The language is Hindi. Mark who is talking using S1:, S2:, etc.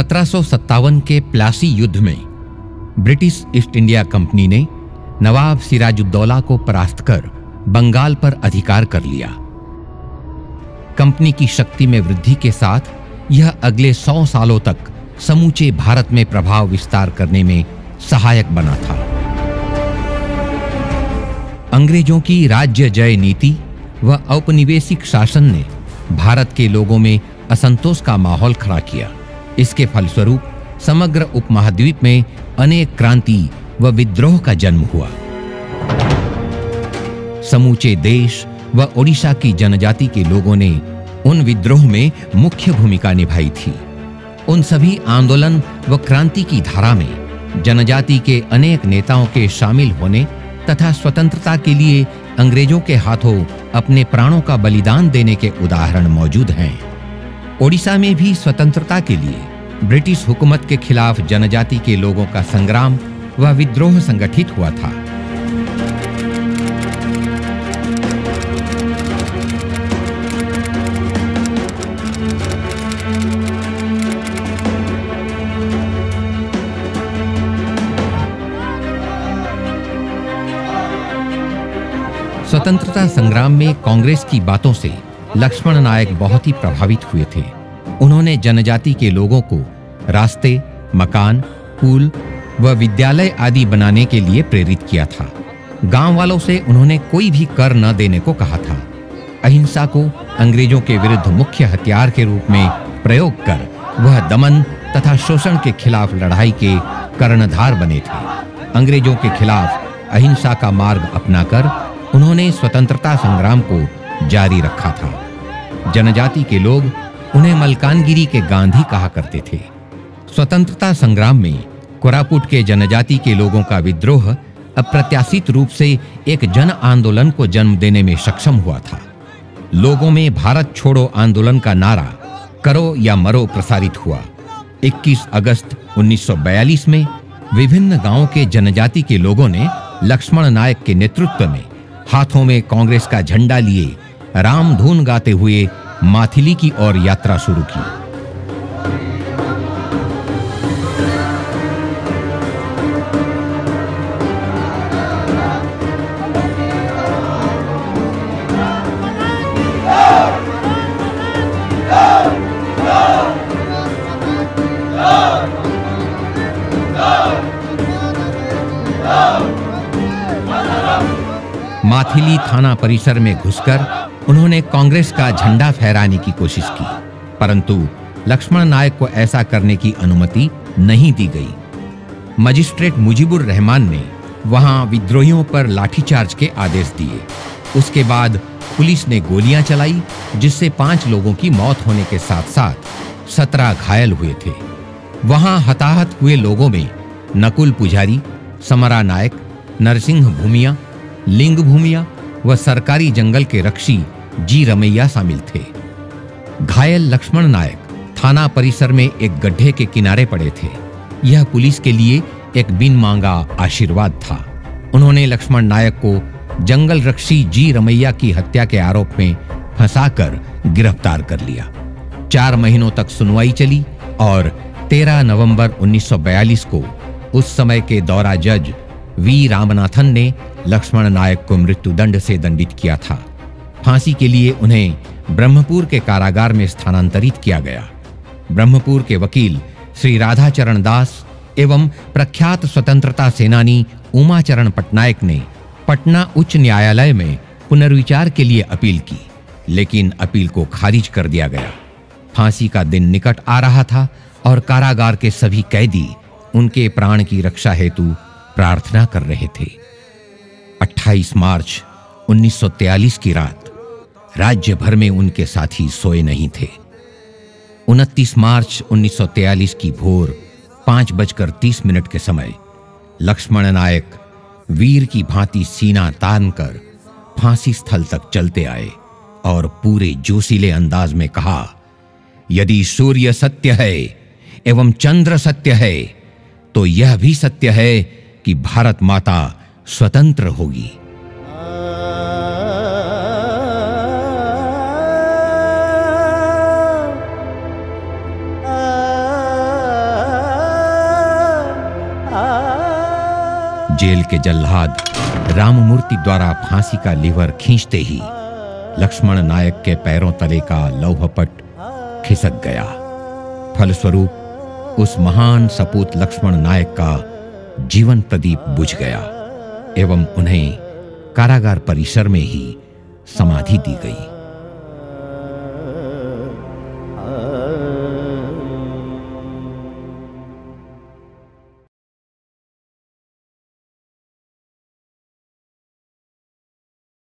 S1: 1757 के प्लासी युद्ध में, ब्रिटिश ईस्ट इंडिया कंपनी ने नवाब सिराजुद्दौला को परास्त कर बंगाल पर अधिकार कर लिया। कंपनी की शक्ति में वृद्धि के साथ यह अगले सौ सालों तक समूचे भारत में प्रभाव विस्तार करने में सहायक बना था। अंग्रेज़ों की राज्य जय नीति व औपनिवेशिक शासन ने भारत के लोगों में असंतोष का माहौल खड़ा किया। इसके फलस्वरूप समग्र उपमहाद्वीप में अनेक क्रांति व विद्रोह का जन्म हुआ। समूचे देश व ओडिशा की जनजाति के लोगों ने उन विद्रोह में मुख्य भूमिका निभाई थी। उन सभी आंदोलन व क्रांति की धारा में जनजाति के अनेक नेताओं के शामिल होने तथा स्वतंत्रता के लिए अंग्रेज़ों के हाथों अपने प्राणों का बलिदान देने के उदाहरण मौजूद हैं। ओडिशा में भी स्वतंत्रता के लिए ब्रिटिश हुकूमत के खिलाफ जनजाति के लोगों का संग्राम व विद्रोह संगठित हुआ था। स्वतंत्रता संग्राम में कांग्रेस की बातों से लक्ष्मण नायक बहुत ही प्रभावित हुए थे। उन्होंने जनजाति के लोगों को रास्ते, मकान, पुल व विद्यालय आदि बनाने के लिए प्रेरित किया था। गाँव वालों से उन्होंने कोई भी कर न देने को कहा था। अहिंसा को अंग्रेज़ों के विरुद्ध मुख्य हथियार के रूप में प्रयोग कर वह दमन तथा शोषण के खिलाफ लड़ाई के कर्णधार बने थे। अंग्रेज़ों के खिलाफ अहिंसा का मार्ग अपनाकर उन्होंने स्वतंत्रता संग्राम को जारी रखा था। जनजाति के लोग उन्हें मलकानगिरी के गांधी कहा करते थे। स्वतंत्रता संग्राम में कोरापुट के जनजाति के लोगों का विद्रोह अप्रत्याशित रूप से एक जन आंदोलन को जन्म देने में सक्षम हुआ था। लोगों में भारत छोड़ो आंदोलन का नारा करो या मरो प्रसारित हुआ। 21 अगस्त 1942 में विभिन्न गाँवों के जनजाति के लोगों ने लक्ष्मण नायक के नेतृत्व में हाथों में कांग्रेस का झंडा लिए रामधुन गाते हुए माथिली की ओर यात्रा शुरू की। माथिली थाना परिसर में घुसकर उन्होंने कांग्रेस का झंडा फहराने की कोशिश की, परंतु लक्ष्मण नायक को ऐसा करने की अनुमति नहीं दी गई। मजिस्ट्रेट मुजीबुर रहमान ने वहाँ विद्रोहियों पर लाठीचार्ज के आदेश दिए। उसके बाद पुलिस ने गोलियाँ चलाई, जिससे पाँच लोगों की मौत होने के साथ साथ सत्रह घायल हुए थे। वहाँ हताहत हुए लोगों में नकुल पुजारी, समरा नायक, नरसिंह भूमिया, लिंग भूमिया व सरकारी जंगल के रक्षी जी रमैया शामिल थे। घायल लक्ष्मण नायक थाना परिसर में एक गड्ढे के किनारे पड़े थे। यह पुलिस के लिए एक बिन मांगा आशीर्वाद था। उन्होंने लक्ष्मण नायक को जंगल रक्षी जी रमैया की हत्या के आरोप में फंसाकर गिरफ़्तार कर लिया। चार महीनों तक सुनवाई चली और 13 नवंबर 1942 को उस समय के दौरा जज वी. रामनाथन ने लक्ष्मण नायक को मृत्युदंड से दंडित किया था। फांसी के लिए उन्हें ब्रह्मपुर के कारागार में स्थानांतरित किया गया। ब्रह्मपुर के वकील श्री राधाचरण दास एवं प्रख्यात स्वतंत्रता सेनानी उमाचरण पटनायक ने पटना उच्च न्यायालय में पुनर्विचार के लिए अपील की, लेकिन अपील को खारिज कर दिया गया। फांसी का दिन निकट आ रहा था और कारागार के सभी कैदी उनके प्राण की रक्षा हेतु प्रार्थना कर रहे थे। 28 मार्च 1943 की रात राज्य भर में उनके साथी सोए नहीं थे। 29 मार्च 1943 की भोर पाँच बजकर तीस मिनट के समय, लक्ष्मण नायक वीर की भांति सीना तान कर फांसी स्थल तक चलते आए और पूरे जोशीले अंदाज में कहा, यदि सूर्य सत्य है एवं चंद्र सत्य है तो यह भी सत्य है कि भारत माता स्वतंत्र होगी। जेल के जल्लाद राममूर्ति द्वारा फांसी का लीवर खींचते ही लक्ष्मण नायक के पैरों तले का लौहपट खिसक गया। फलस्वरूप उस महान सपूत लक्ष्मण नायक का जीवन प्रदीप बुझ गया एवं उन्हें कारागार परिसर में ही समाधि दी गई।